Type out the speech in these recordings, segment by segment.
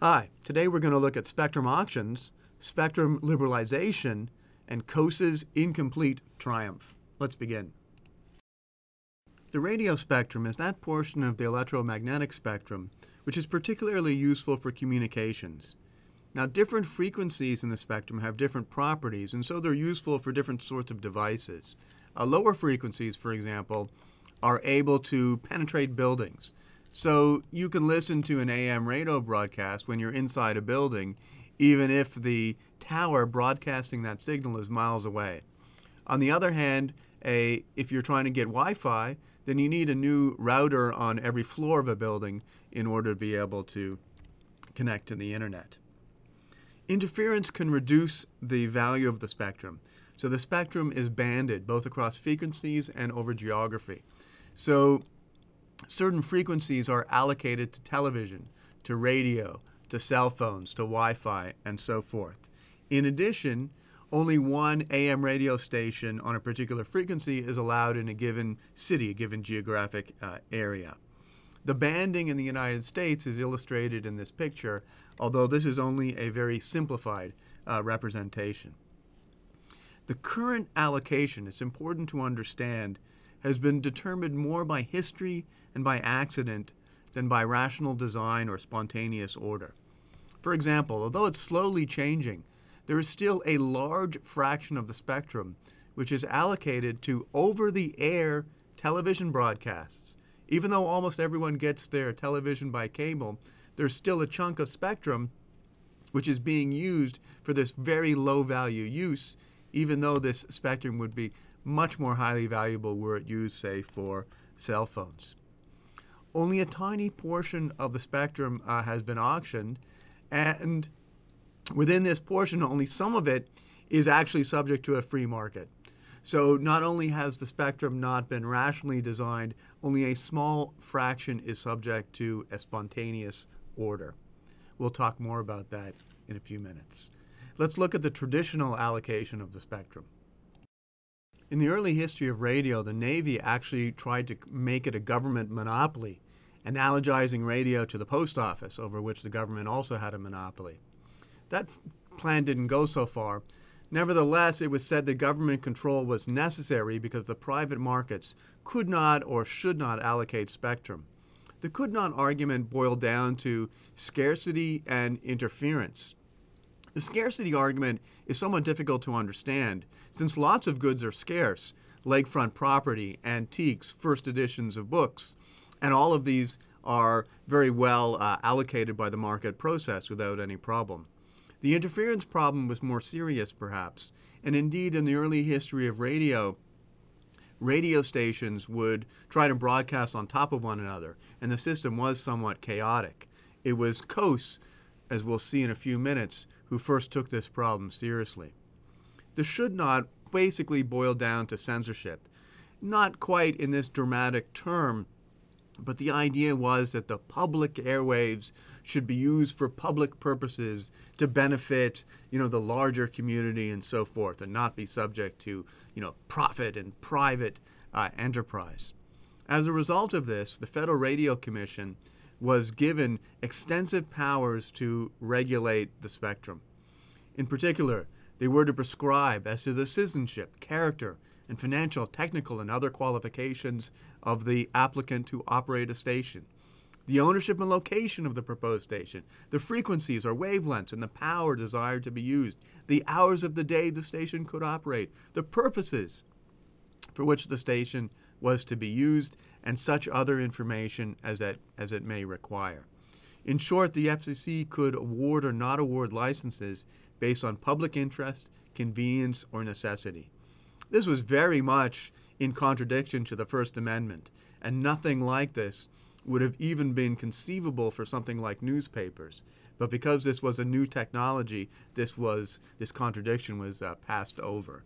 Hi, today we're going to look at spectrum auctions, spectrum liberalization, and Coase's incomplete triumph. Let's begin. The radio spectrum is that portion of the electromagnetic spectrum which is particularly useful for communications. Now, different frequencies in the spectrum have different properties, and so they're useful for different sorts of devices. Uh, lower frequencies, for example, are able to penetrate buildings. So you can listen to an AM radio broadcast when you're inside a building, even if the tower broadcasting that signal is miles away. On the other hand, a, if you're trying to get Wi-Fi, then you need a new router on every floor of a building in order to be able to connect to the internet. Interference can reduce the value of the spectrum. So the spectrum is banded both across frequencies and over geography. So certain frequencies are allocated to television, to radio, to cell phones, to Wi-Fi, and so forth. In addition, only one AM radio station on a particular frequency is allowed in a given city, a given geographic uh, area. The banding in the United States is illustrated in this picture, although this is only a very simplified uh, representation. The current allocation, it's important to understand, has been determined more by history and by accident than by rational design or spontaneous order. For example, although it's slowly changing, there is still a large fraction of the spectrum which is allocated to over the air television broadcasts. Even though almost everyone gets their television by cable, there's still a chunk of spectrum which is being used for this very low value use, even though this spectrum would be much more highly valuable were it used, say, for cell phones. Only a tiny portion of the spectrum uh, has been auctioned, and within this portion, only some of it is actually subject to a free market. So not only has the spectrum not been rationally designed, only a small fraction is subject to a spontaneous order. We'll talk more about that in a few minutes. Let's look at the traditional allocation of the spectrum. In the early history of radio, the Navy actually tried to make it a government monopoly, analogizing radio to the post office, over which the government also had a monopoly. That plan didn't go so far. Nevertheless, it was said that government control was necessary because the private markets could not or should not allocate spectrum. The could not argument boiled down to scarcity and interference. The scarcity argument is somewhat difficult to understand since lots of goods are scarce lakefront property, antiques, first editions of books, and all of these are very well uh, allocated by the market process without any problem. The interference problem was more serious, perhaps, and indeed, in the early history of radio, radio stations would try to broadcast on top of one another, and the system was somewhat chaotic. It was Coase, as we'll see in a few minutes, who first took this problem seriously. The should not basically boiled down to censorship. Not quite in this dramatic term, but the idea was that the public airwaves should be used for public purposes to benefit, you know, the larger community and so forth, and not be subject to, you know, profit and private uh, enterprise. As a result of this, the Federal Radio Commission was given extensive powers to regulate the spectrum. In particular, they were to prescribe as to the citizenship, character, and financial, technical, and other qualifications of the applicant to operate a station, the ownership and location of the proposed station, the frequencies or wavelengths and the power desired to be used, the hours of the day the station could operate, the purposes for which the station was to be used, and such other information as it, as it may require. In short, the FCC could award or not award licenses based on public interest, convenience, or necessity. This was very much in contradiction to the First Amendment, and nothing like this would have even been conceivable for something like newspapers. But because this was a new technology, this was this contradiction was uh, passed over.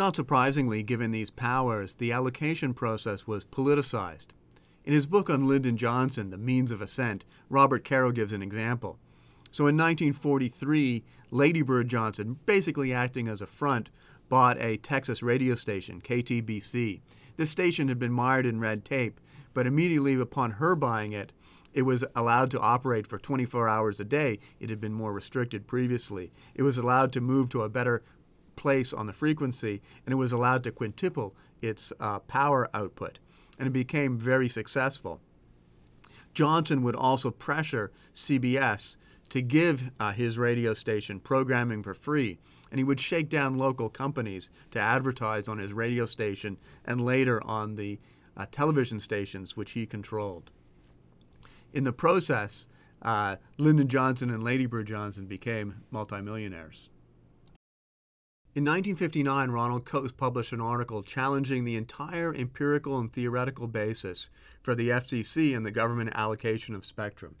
Not surprisingly, given these powers, the allocation process was politicized. In his book on Lyndon Johnson, The Means of Ascent, Robert Caro gives an example. So in 1943, Lady Bird Johnson, basically acting as a front, bought a Texas radio station, KTBC. This station had been mired in red tape, but immediately upon her buying it, It was allowed to operate for 24 hours a day. It had been more restricted previously. It was allowed to move to a better place on the frequency, and it was allowed to quintuple its uh, power output. And it became very successful. Johnson would also pressure CBS to give uh, his radio station programming for free, and he would shake down local companies to advertise on his radio station and later on the uh, television stations which he controlled. In the process, uh, Lyndon Johnson and Lady Bird Johnson became multimillionaires. In 1959, Ronald Coase published an article challenging the entire empirical and theoretical basis for the FCC and the government allocation of spectrum.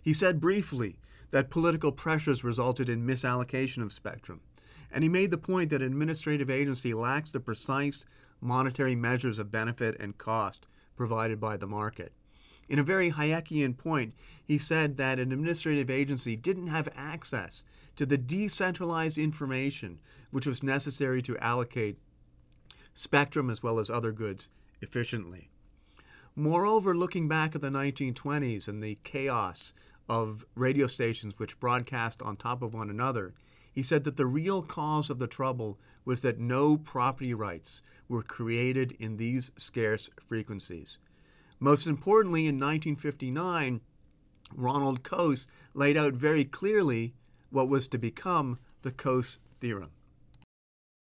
He said briefly that political pressures resulted in misallocation of spectrum, and he made the point that an administrative agency lacks the precise monetary measures of benefit and cost provided by the market. In a very Hayekian point, he said that an administrative agency didn't have access to the decentralized information which was necessary to allocate spectrum as well as other goods efficiently. Moreover, looking back at the 1920s and the chaos of radio stations which broadcast on top of one another, he said that the real cause of the trouble was that no property rights were created in these scarce frequencies. Most importantly, in 1959, Ronald Coase laid out very clearly what was to become the Coase theorem.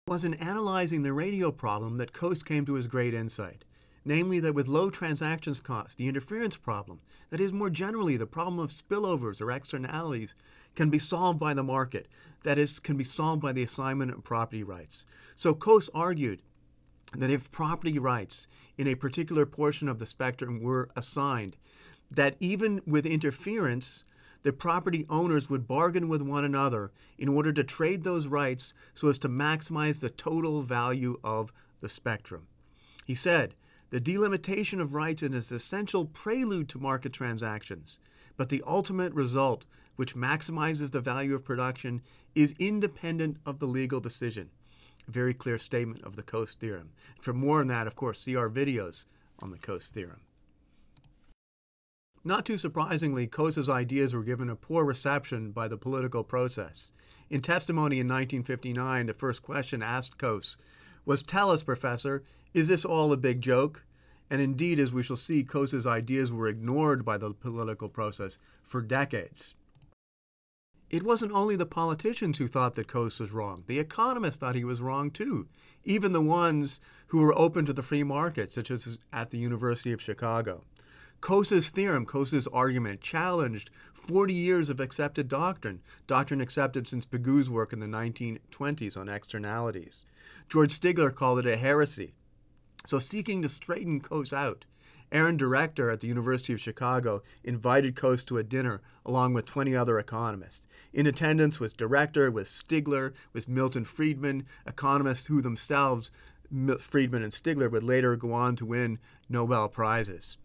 It was in analyzing the radio problem that Coase came to his great insight, namely that with low transactions costs, the interference problem, that is more generally the problem of spillovers or externalities, can be solved by the market, that is, can be solved by the assignment of property rights. So Coase argued that if property rights in a particular portion of the spectrum were assigned, that even with interference, the property owners would bargain with one another in order to trade those rights so as to maximize the total value of the spectrum. He said, the delimitation of rights is an essential prelude to market transactions, but the ultimate result, which maximizes the value of production, is independent of the legal decision very clear statement of the Coase theorem. For more on that, of course, see our videos on the Coase theorem. Not too surprisingly, Coase's ideas were given a poor reception by the political process. In testimony in 1959, the first question asked Coase was, Tell us, Professor, is this all a big joke? And indeed, as we shall see, Coase's ideas were ignored by the political process for decades. It wasn't only the politicians who thought that Coase was wrong. The economists thought he was wrong too. Even the ones who were open to the free market, such as at the University of Chicago. Coase's theorem, Coase's argument, challenged 40 years of accepted doctrine, doctrine accepted since Pigou's work in the 1920s on externalities. George Stigler called it a heresy. So seeking to straighten Coase out, Aaron Director at the University of Chicago invited Coase to a dinner along with 20 other economists. In attendance was Director, was Stigler, was Milton Friedman, economists who themselves, Friedman and Stigler, would later go on to win Nobel Prizes.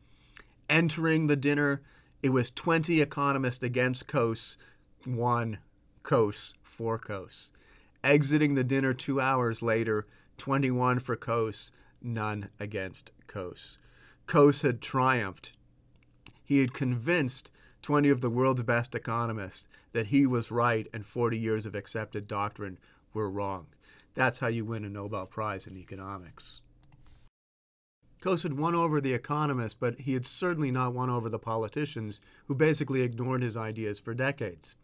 Entering the dinner, it was 20 economists against Coase, one Coase for Coase. Exiting the dinner two hours later, 21 for Coase, none against Coase. Coase had triumphed. He had convinced 20 of the world's best economists that he was right and 40 years of accepted doctrine were wrong. That's how you win a Nobel Prize in economics. Coase had won over the economists, but he had certainly not won over the politicians who basically ignored his ideas for decades.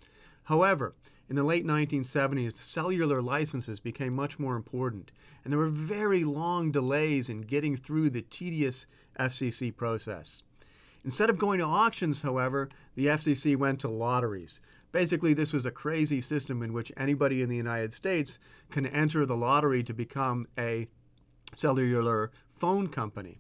However, in the late 1970s, cellular licenses became much more important, and there were very long delays in getting through the tedious FCC process. Instead of going to auctions, however, the FCC went to lotteries. Basically, this was a crazy system in which anybody in the United States can enter the lottery to become a cellular phone company.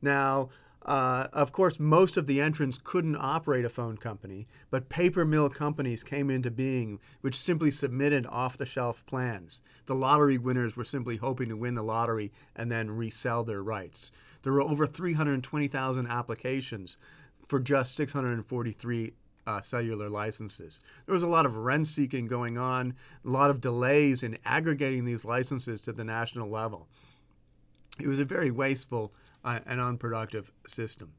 Now, uh, of course, most of the entrants couldn't operate a phone company, but paper mill companies came into being, which simply submitted off the shelf plans. The lottery winners were simply hoping to win the lottery and then resell their rights. There were over 320,000 applications for just 643 uh, cellular licenses. There was a lot of rent seeking going on, a lot of delays in aggregating these licenses to the national level. It was a very wasteful uh, and unproductive system.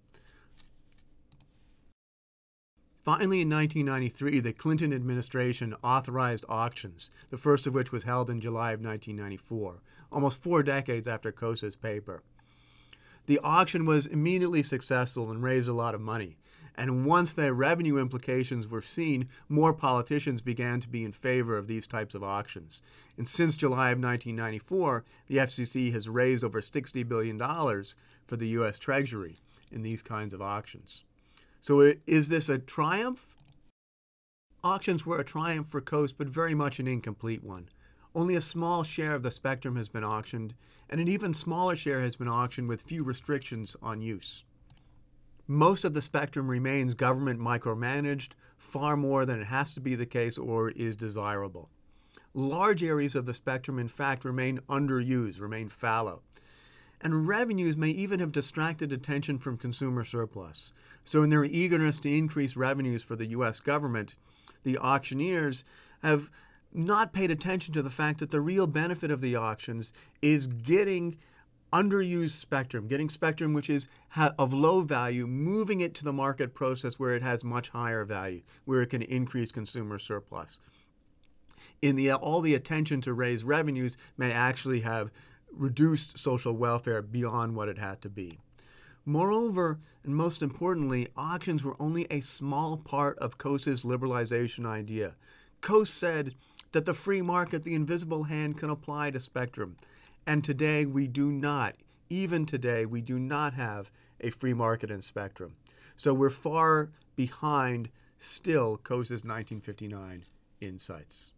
Finally, in 1993, the Clinton administration authorized auctions, the first of which was held in July of 1994, almost four decades after Coase's paper. The auction was immediately successful and raised a lot of money. And once the revenue implications were seen, more politicians began to be in favor of these types of auctions. And since July of 1994, the FCC has raised over $60 billion for the U.S. Treasury in these kinds of auctions. So is this a triumph? Auctions were a triumph for Coase, but very much an incomplete one. Only a small share of the spectrum has been auctioned, and an even smaller share has been auctioned with few restrictions on use. Most of the spectrum remains government micromanaged, far more than it has to be the case or is desirable. Large areas of the spectrum, in fact, remain underused, remain fallow and revenues may even have distracted attention from consumer surplus. So, in their eagerness to increase revenues for the U.S. government, the auctioneers have not paid attention to the fact that the real benefit of the auctions is getting underused spectrum, getting spectrum which is of low value, moving it to the market process where it has much higher value, where it can increase consumer surplus. In the all the attention to raise revenues may actually have reduced social welfare beyond what it had to be. Moreover, and most importantly, auctions were only a small part of Coase's liberalization idea. Coase said that the free market, the invisible hand, can apply to spectrum. And today we do not, even today, we do not have a free market in spectrum. So we're far behind still Coase's 1959 insights.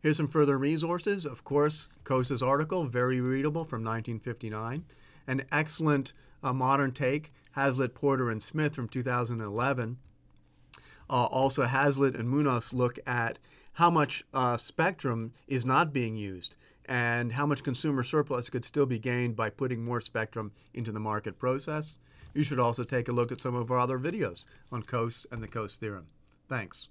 Here's some further resources. Of course, Coase's article, very readable from 1959. An excellent uh, modern take, Hazlett, Porter, and Smith from 2011. Uh, also, Hazlett and Munoz look at how much uh, spectrum is not being used and how much consumer surplus could still be gained by putting more spectrum into the market process. You should also take a look at some of our other videos on Coase and the Coase theorem. Thanks.